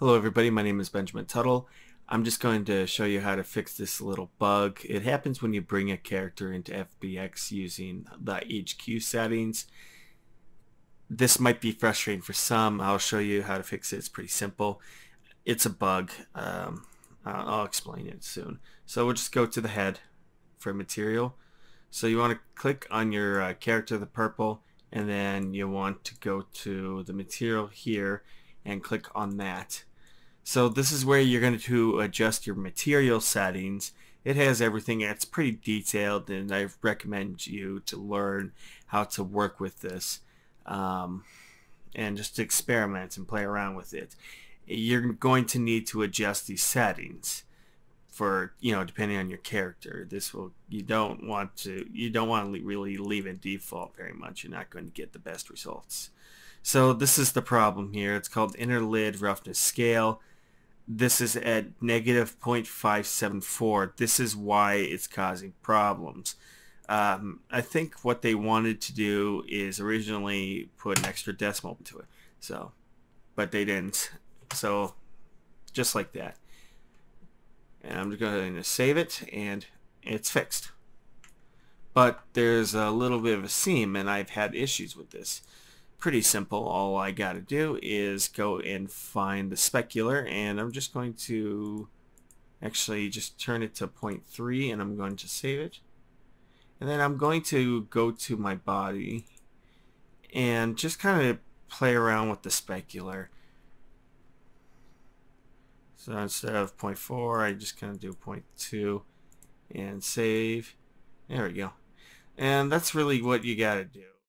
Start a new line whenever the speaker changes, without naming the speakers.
Hello everybody, my name is Benjamin Tuttle. I'm just going to show you how to fix this little bug. It happens when you bring a character into FBX using the HQ settings. This might be frustrating for some. I'll show you how to fix it. It's pretty simple. It's a bug. Um, I'll explain it soon. So we'll just go to the head for material. So you want to click on your uh, character, the purple, and then you want to go to the material here and click on that so this is where you're going to adjust your material settings. It has everything. It's pretty detailed and I recommend you to learn how to work with this um, and just experiment and play around with it. You're going to need to adjust these settings for you know depending on your character this will you don't want to you don't want to really leave it default very much you're not going to get the best results so this is the problem here it's called inner lid roughness scale this is at negative 0.574. This is why it's causing problems. Um, I think what they wanted to do is originally put an extra decimal into it. So, but they didn't. So, just like that. And I'm just going to save it and it's fixed. But there's a little bit of a seam and I've had issues with this pretty simple. All I got to do is go and find the specular and I'm just going to actually just turn it to 0.3 and I'm going to save it. And then I'm going to go to my body and just kind of play around with the specular. So instead of 0.4, I just kind of do 0.2 and save. There we go. And that's really what you got to do.